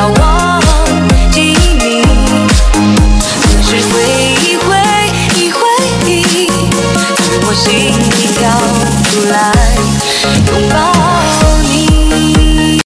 要忘记你，可是回忆回忆回忆，在我心里。